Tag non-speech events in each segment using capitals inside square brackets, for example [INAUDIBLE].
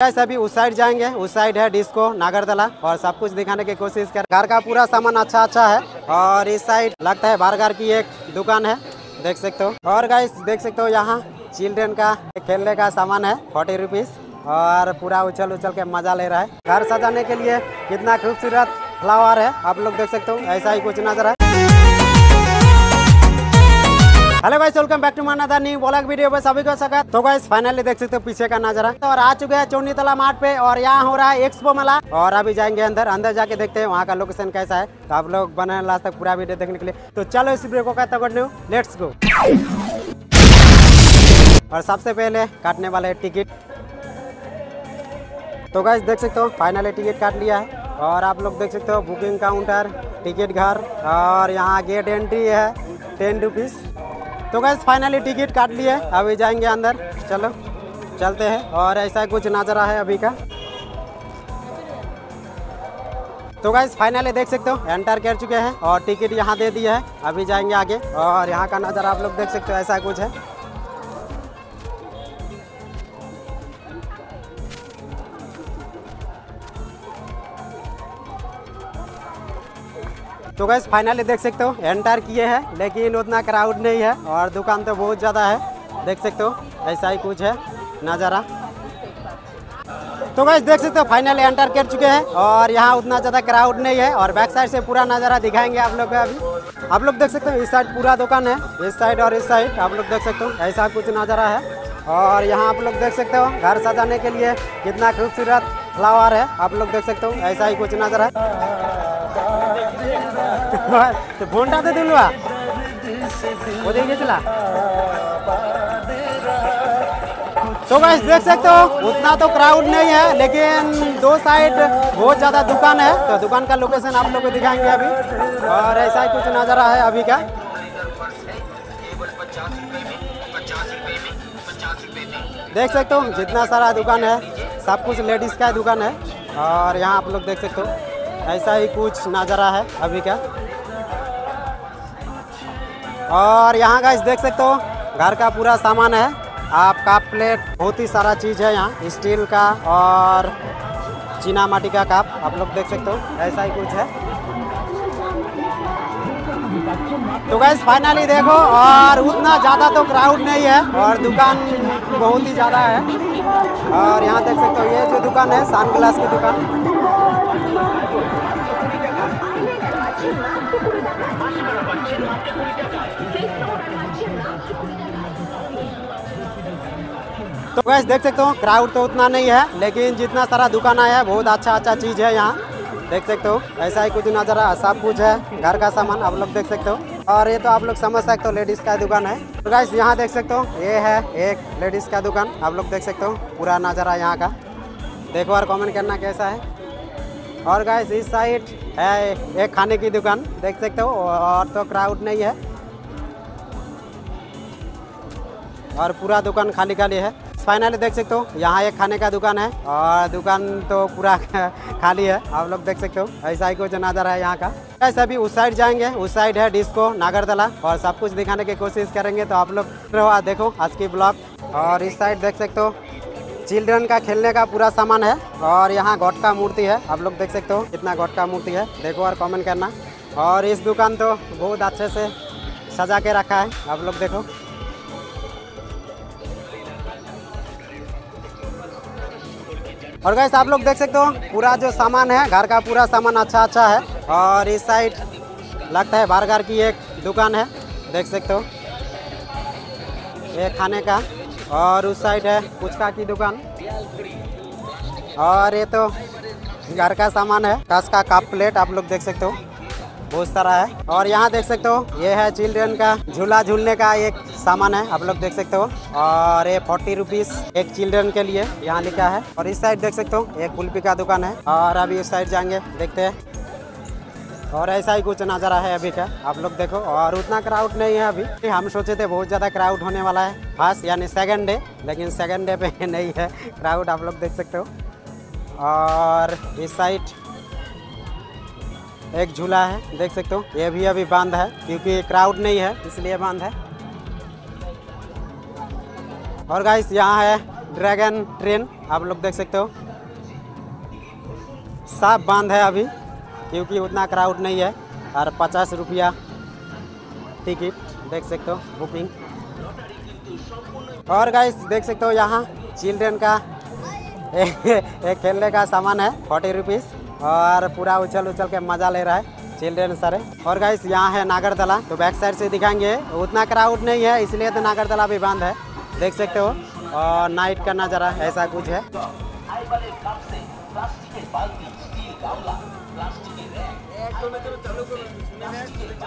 Guys, अभी उस side जाएँगे। उस साइड है डिस्को नागरदला और सब कुछ दिखाने की कोशिश कर घर का पूरा सामान अच्छा अच्छा है। और इस साइड लगता है बारगार की एक दुकान है। देख सकते हो। और गाइस, देख सकते हो यहाँ चिल्ड्रेन का खेलने का सामान है, फोर्टी रुपीज़ और पूरा उछल उछल के मज़ा ले रहा है। घर सजाने के लिए कितना खूबसूरत फ्लावर है। आप लोग देख सकते हो, ऐसा ही कुछ नज़र है। Hello guys welcome back to माना न्यू ब्लॉग वीडियो पे सभी को स्वागत। तो गाइस फाइनली देख सकते हो पीछे का नज़ारा। और आ चुके हैं चौनी तला मार्ट पे और यहाँ हो रहा है एक्सपो मेला। और अभी जाएँगे अंदर अंदर जाके देखते हैं वहाँ का लोकेशन कैसा है। तो आप लोग बने लास्ट तक पूरा वीडियो देखने के लिए। तो चलो इस वीडियो को कहता करने लेट्स गो और सबसे पहले काटने वाले टिकट तो गाइस देख सकते हो फाइनली टिकट काट लिया है। और आप लोग देख सकते हो बुकिंग काउंटर टिकट घर। और यहाँ गेट एंट्री है टेन रुपीज़ तो गैस फाइनली टिकट काट लिए अभी जाएँगे अंदर। चलो, चलते हैं। और ऐसा कुछ नज़ारा है अभी का। तो गैस फाइनली देख सकते हो एंटर कर चुके हैं और टिकट यहाँ दे दिए है। अभी जाएँगे आगे। और यहाँ का नज़र आप लोग देख सकते हो, ऐसा कुछ है। तो गैस फाइनली देख सकते हो एंटर किए हैं, लेकिन उतना क्राउड नहीं है और दुकान तो बहुत ज़्यादा है। देख सकते हो, ऐसा ही कुछ है, नज़ारा। तो गैस देख सकते हो फाइनली एंटर कर चुके हैं और यहाँ उतना ज़्यादा क्राउड नहीं है और बैक साइड से पूरा नज़ारा दिखाएँगे आप लोग को अभी। आप लोग देख सकते हो, इस साइड पूरा दुकान है, इस साइड और इस साइड आप लोग देख सकते हो, ऐसा कुछ नज़ारा है। और यहाँ आप लोग देख सकते हो, घर सजाने के लिए कितना खूबसूरत फ्लावर है, आप लोग देख सकते हो, ऐसा ही कुछ नज़र है। तो फ़ोन डाते दिलवा तो गाइस देख सकते हो, उतना तो क्राउड नहीं है, लेकिन दो साइड बहुत ज़्यादा दुकान है। तो दुकान का लोकेशन आप लोग को दिखाएँगे अभी। और ऐसा ही कुछ नज़ारा है अभी का। देख सकते हो, जितना सारा दुकान है, सब कुछ लेडीज़ का दुकान है। और यहाँ आप लोग देख सकते हो। ऐसा ही कुछ नज़ारा है अभी का। और यहाँ का देख सकते हो, घर का पूरा सामान है। आप कप प्लेट बहुत ही सारा चीज़ है यहाँ स्टील का और चीना माटी का कप आप लोग देख सकते हो, ऐसा ही कुछ है। तो गैस फाइनली देखो, और उतना ज़्यादा तो क्राउड नहीं है, और दुकान बहुत ही ज़्यादा है। और यहाँ देख सकते हो, ये जो दुकान है सन ग्लास की दुकान। तो गैस देख सकते हो क्राउड तो उतना नहीं है, लेकिन जितना सारा दुकान आया है, बहुत अच्छा अच्छा चीज़ है यहाँ। देख सकते हो, ऐसा ही कुछ नज़ारा, सब कुछ है, घर का सामान आप लोग देख सकते हो। और ये तो आप लोग समझ सकते हो लेडीज़ का दुकान है। तो गैस यहाँ देख सकते हो, ये है एक लेडीज़ का दुकान, आप लोग देख सकते हो, पूरा नज़ारा यहाँ का। देखो और कमेंट करना कैसा है। और गैस इस साइड है एक खाने की दुकान, देख सकते हो, और तो क्राउड नहीं है। और पूरा दुकान खाली खाली है। फाइनली देख सकते हो, यहाँ एक खाने का दुकान है, और दुकान तो पूरा [LAUGHS] खाली है, आप लोग देख सकते हो, ऐसा ही कुछ नज़ारा है यहाँ का। ऐसे अभी उस साइड जाएँगे, उस साइड है डिस्को नागरदला, और सब कुछ दिखाने की कोशिश करेंगे तो आप लोग देखो, आज की ब्लॉग और इस साइड देख सकते हो चिल्ड्रन का खेलने का पूरा सामान है, और यहाँ गौट का मूर्ति है, आप लोग देख सकते हो, कितना गौट का मूर्ति है, देखो और कमेंट करना। और इस दुकान तो बहुत अच्छे से सजा के रखा है, आप लोग देखो। और गैस आप लोग देख सकते हो, पूरा जो सामान है, घर का पूरा सामान अच्छा अच्छा है। और इस साइड लगता है बारगार की एक दुकान है, देख सकते हो। ये खाने का। और उस साइड है पुचका की दुकान। और ये तो घर का सामान है, कस का कप प्लेट आप लोग देख सकते हो। बहुत सारा है। और यहाँ देख सकते हो, ये है चिल्ड्रन का झूला झूलने का एक सामान है, आप लोग देख सकते हो। और ये फोर्टी रुपीज़ एक चिल्ड्रन के लिए यहाँ लिखा है। और इस साइड देख सकते हो, एक कुल्फी का दुकान है। और अभी इस साइड जाएँगे, देखते हैं। और ऐसा ही कुछ नज़ारा है अभी का, आप लोग देखो। और उतना क्राउड नहीं है अभी। हम सोचे थे बहुत ज़्यादा क्राउड होने वाला है। फ़र्स्ट यानी सेकेंड डे लेकिन सेकेंड डे पे [LAUGHS] नहीं है क्राउड आप लोग देख सकते हो। और इस साइड एक झूला है, देख सकते हो। ये भी अभी बंद है, क्योंकि क्राउड नहीं है, इसलिए बंद है। और गाइस यहाँ है ड्रैगन ट्रेन आप लोग देख सकते हो। साफ़ बंद है अभी, क्योंकि उतना क्राउड नहीं है, और पचास रुपया टिकट देख सकते हो बुकिंग और गाइस देख सकते हो यहाँ चिल्ड्रेन का [LAUGHS] एक खेलने का सामान है फोर्टी रुपीज़ और पूरा उछल उछल के मज़ा ले रहा है चिल्ड्रेन सारे और गाइस यहाँ है नागरदला तो बैक साइड से दिखाएँगे। उतना क्राउड नहीं है, इसलिए तो नागरदला भी बंद है। देख सकते हो। और नाइट का नज़ारा ऐसा कुछ है।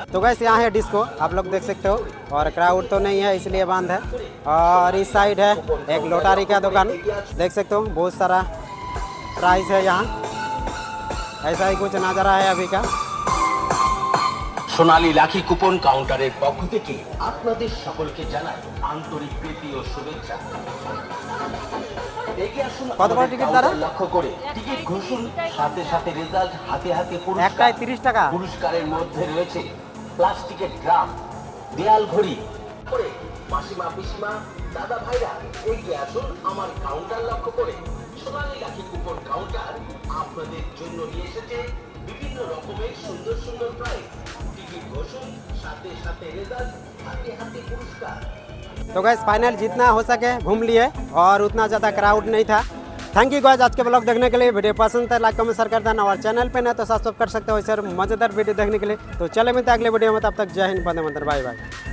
तो गैस यहाँ है डिस्को आप लोग देख सकते हो। और क्राउड तो नहीं है, इसलिए बंद है। और इस साइड है एक लोटारी का दुकान। देख सकते हो, बहुत सारा प्राइस है यहाँ। ऐसा ही कुछ नज़ारा है अभी का সোনালী লাকি কুপন কাউন্টারের পক্ষ থেকে আপনাদের সকলকে জানাই আন্তরিক প্রীতি ও শুভেচ্ছা এগিয়ে আসুন কত করে আমাদের টিকিট দাদা? কাউন্টার লক্ষ্য করে টিকিট ঘোষণ সাথে সাথে রেজাল্ট হাতে হাতে পুরস্কার একটাই তিরিশ টাকা পুরস্কারের মধ্যে রয়েছে প্লাস্টিকের ড্রাম দেয়াল ঘড়ি করে মাসিমা পিসিমা দাদা ভাইরা এগিয়ে আসুন আমার কাউন্টার লক্ষ্য করে সোনালী লাকি কুপন কাউন্টার আপনাদের জন্য নিয়ে এসেছে বিভিন্ন রকমের সুন্দর সুন্দর প্রাইজ টিকিট ঘোষণ সাথে সাথে রেজাল্ট হাতে হাতে পুরস্কার तो गैस फाइनल जितना हो सके घूम लिए और उतना ज़्यादा क्राउड नहीं था थैंक यू गैस आज के ब्लॉग देखने के लिए वीडियो पसंद है लाइक कमेंट शेयर कर देना और चैनल पे ना तो सब्सक्राइब कर सकते हो इसे मज़ेदार वीडियो देखने के लिए तो चले मिलते हैं अगले वीडियो में तब तक जय हिंद बंदे मंत्र बाय बाय